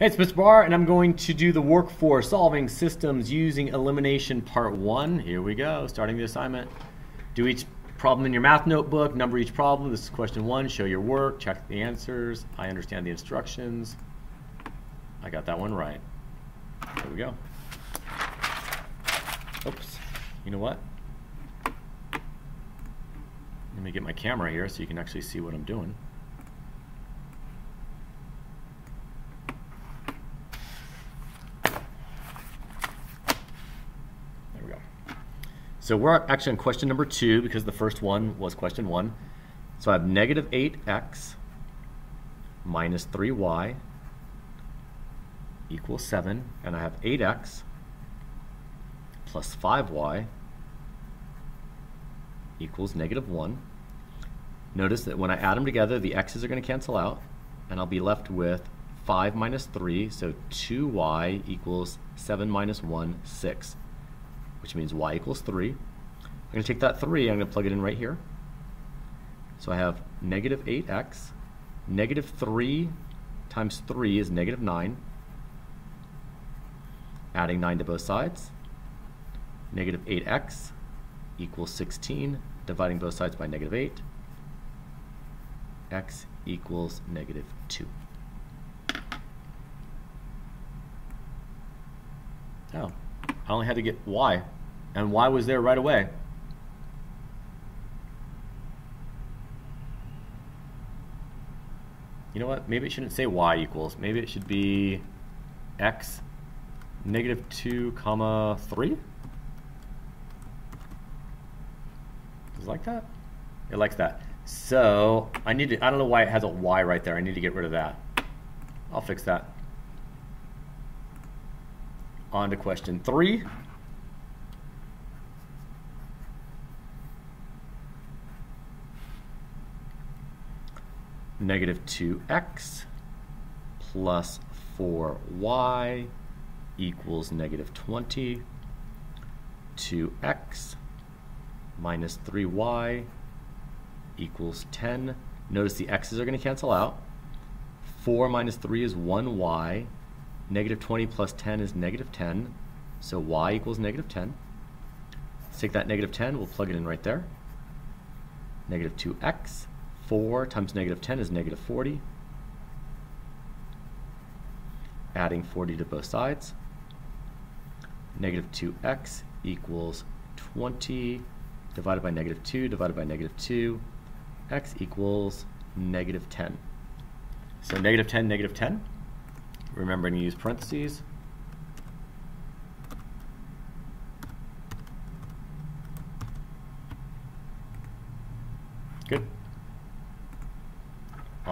Hey, it's Mr. Barr, and I'm going to do the work for solving systems using elimination part one. Here we go, starting the assignment. Do each problem in your math notebook, number each problem. This is question one, show your work, check the answers. I understand the instructions. I got that one right. There we go. Oops, you know what? Let me get my camera here so you can actually see what I'm doing. So we're actually on question number two because the first one was question one. So I have negative 8x minus 3y equals 7, and I have 8x plus 5y equals negative 1. Notice that when I add them together, the x's are going to cancel out, and I'll be left with 5 minus 3, so 2y equals 7 minus 1, 6 which means y equals 3. I'm going to take that 3, I'm going to plug it in right here. So I have negative 8x. Negative 3 times 3 is negative 9. Adding 9 to both sides. Negative 8x equals 16. Dividing both sides by negative 8. x equals negative 2. Oh, I only had to get y and y was there right away. You know what? Maybe it shouldn't say y equals. Maybe it should be x negative 2 comma 3? Does it like that? It likes that. So I need to, I don't know why it has a y right there. I need to get rid of that. I'll fix that. On to question three. Negative 2x plus 4y equals negative 20. 2x minus 3y equals 10. Notice the x's are going to cancel out. 4 minus 3 is 1y. Negative 20 plus 10 is negative 10. So y equals negative 10. Let's take that negative 10, we'll plug it in right there. Negative 2x 4 times negative 10 is negative 40. Adding 40 to both sides. Negative 2x equals 20 divided by negative 2 divided by negative 2. x equals negative 10. So negative 10, negative 10. Remembering to use parentheses.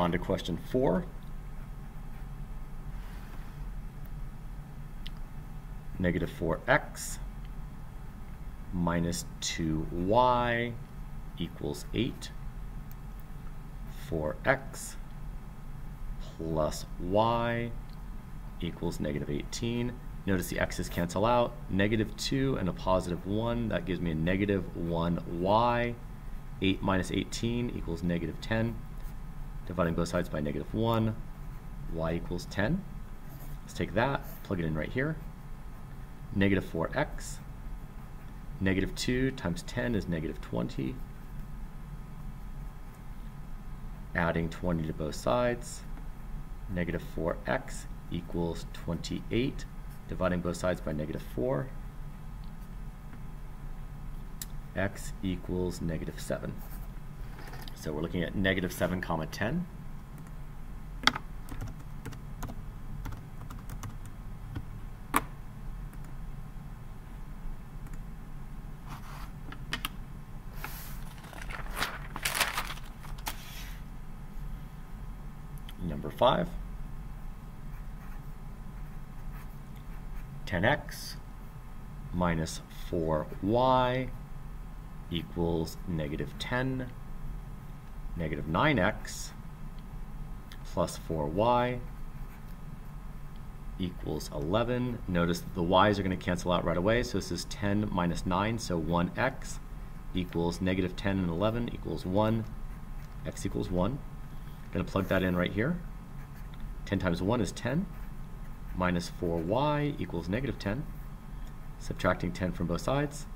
On to question four. Negative 4x minus 2y equals 8. 4x plus y equals negative 18. Notice the x's cancel out. Negative 2 and a positive 1. That gives me a negative 1y. 8 minus 18 equals negative 10 dividing both sides by negative 1, y equals 10. Let's take that, plug it in right here. Negative 4x. Negative 2 times 10 is negative 20. Adding 20 to both sides. Negative 4x equals 28. Dividing both sides by negative 4. x equals negative 7. So we're looking at negative 7 comma 10. Number 5. 10x minus 4y equals negative 10 negative 9x plus 4y equals 11. Notice that the y's are going to cancel out right away, so this is 10 minus 9, so 1x equals negative 10 and 11 equals 1, x equals 1. I'm going to plug that in right here. 10 times 1 is 10. minus 4y equals negative 10. Subtracting 10 from both sides,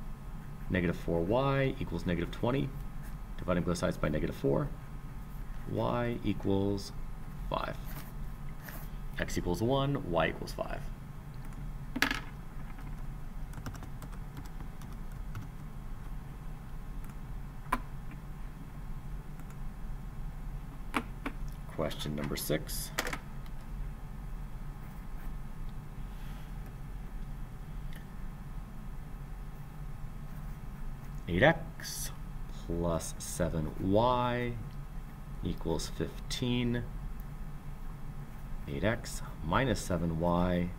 negative 4y equals negative 20. Dividing both sides by negative 4, y equals 5. x equals 1, y equals 5. Question number six. Eight x plus seven y equals fifteen. Eight x minus seven y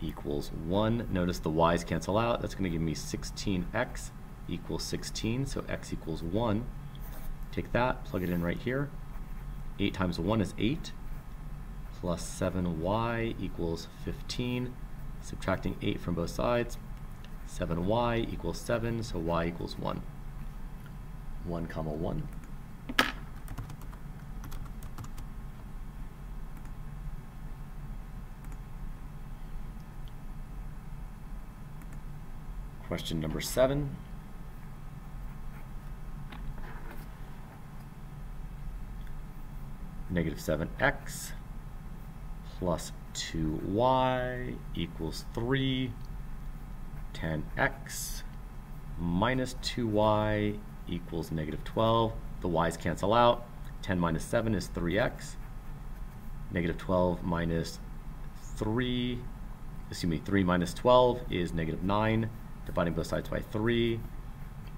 equals one. Notice the y's cancel out. That's going to give me sixteen x equals sixteen. So x equals one. Take that, plug it in right here. 8 times 1 is 8, plus 7y equals 15. Subtracting 8 from both sides, 7y equals 7, so y equals 1. 1 comma 1. Question number 7. negative 7x plus 2y equals 3, 10x minus 2y equals negative 12. The y's cancel out. 10 minus 7 is 3x. Negative 12 minus 3, excuse me, 3 minus 12 is negative 9. Dividing both sides by 3,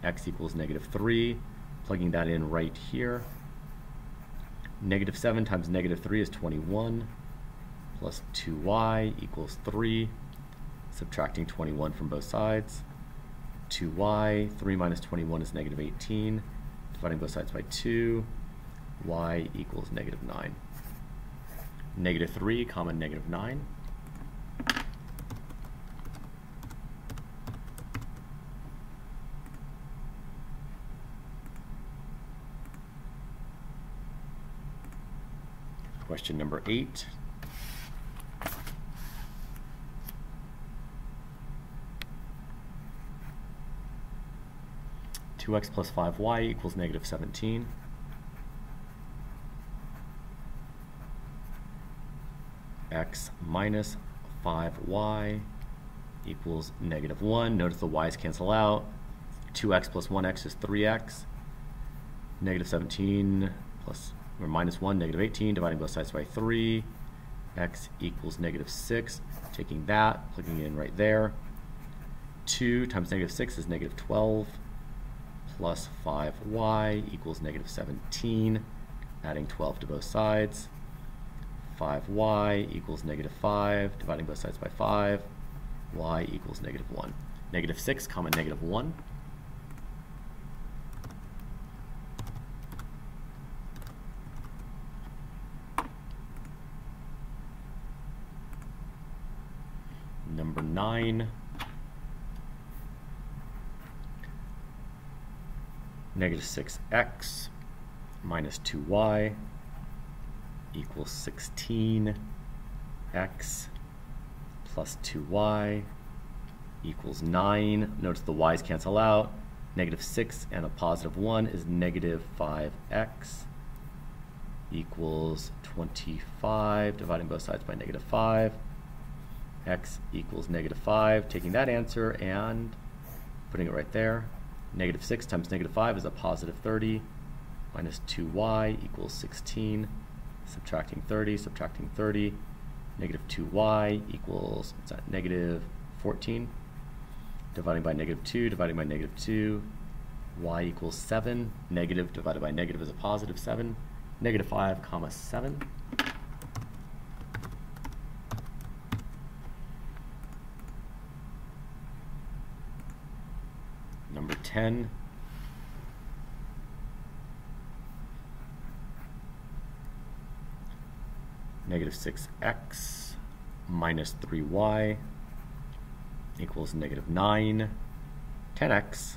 x equals negative 3. Plugging that in right here. Negative 7 times negative 3 is 21, plus 2y equals 3, subtracting 21 from both sides. 2y, 3 minus 21 is negative 18, dividing both sides by 2, y equals negative 9. Negative 3, comma negative 9. Question number eight. Two x plus five y equals negative seventeen. x minus 5y equals negative 1. Notice the y's cancel out. 2x plus 1x is 3x. Negative 17 plus or minus 1, negative 18, dividing both sides by 3, x equals negative 6, taking that, plugging it in right there. 2 times negative 6 is negative 12, plus 5y equals negative 17, adding 12 to both sides. 5y equals negative 5, dividing both sides by 5, y equals negative 1. Negative 6, comma negative 1. number 9. Negative 6x minus 2y equals 16. x plus 2y equals 9. Notice the y's cancel out. Negative 6 and a positive 1 is negative 5x equals 25, dividing both sides by negative 5 x equals negative 5, taking that answer and putting it right there. Negative 6 times negative 5 is a positive 30, minus 2y equals 16, subtracting 30, subtracting 30, negative 2y equals, what's that, negative 14, dividing by negative 2, dividing by negative 2, y equals 7, negative divided by negative is a positive 7, negative 5 comma 7. number 10. Negative 6x minus 3y equals negative 9. 10x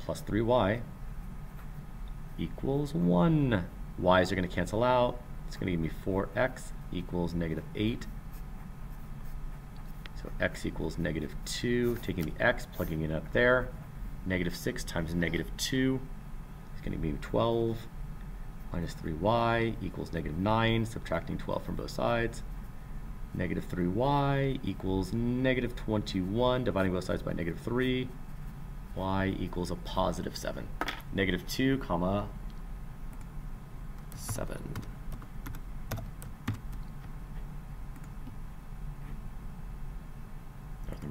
plus 3y equals 1. y's are going to cancel out. It's going to give me 4x equals negative 8. So x equals negative 2, taking the x, plugging it up there. Negative 6 times negative 2 is going to be 12 minus 3y equals negative 9, subtracting 12 from both sides. Negative 3y equals negative 21, dividing both sides by negative 3. y equals a positive 7. Negative 2, comma, 7.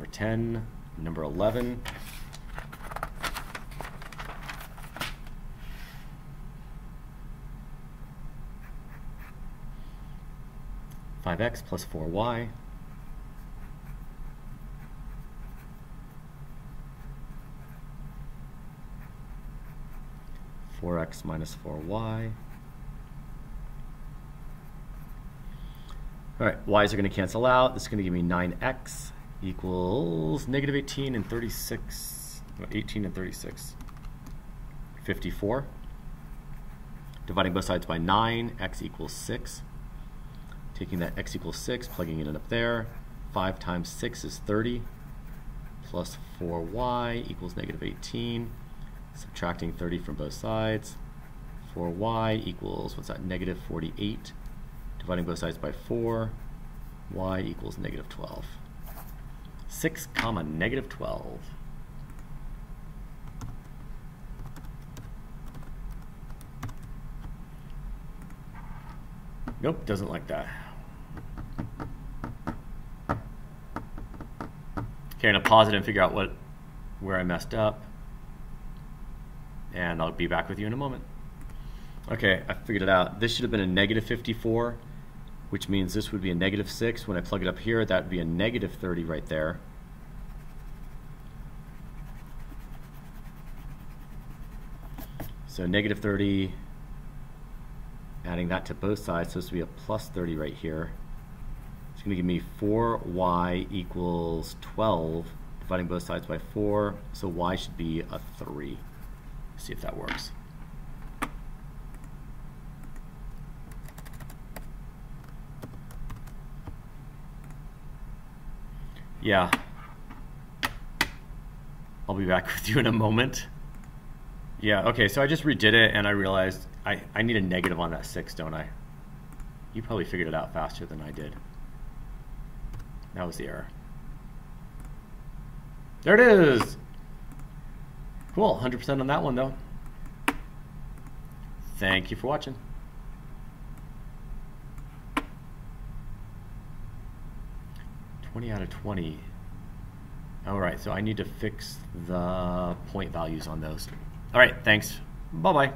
Number 10, number 11. 5x plus 4y. Four x minus four y. All right, y's are going to cancel out. This is going to give me 9x equals negative 18 and 36, 18 and 36, 54. Dividing both sides by 9, x equals 6 taking that x equals 6, plugging it in up there. 5 times 6 is 30, plus 4y equals negative 18. Subtracting 30 from both sides. 4y equals, what's that, negative 48. Dividing both sides by 4, y equals negative 12. 6 comma negative 12. Nope, doesn't like that. Okay, I'm gonna pause it and figure out what where I messed up. And I'll be back with you in a moment. Okay, I figured it out. This should have been a negative 54, which means this would be a negative 6. When I plug it up here, that would be a negative 30 right there. So negative 30, adding that to both sides, so this would be a plus 30 right here. It's going to give me 4y equals 12, dividing both sides by 4. So y should be a 3. Let's see if that works. Yeah. I'll be back with you in a moment. Yeah, okay, so I just redid it and I realized I, I need a negative on that 6, don't I? You probably figured it out faster than I did. That was the error. There it is! Cool, 100% on that one though. Thank you for watching. Twenty out of twenty. All right, so I need to fix the point values on those. All right, thanks. Bye-bye.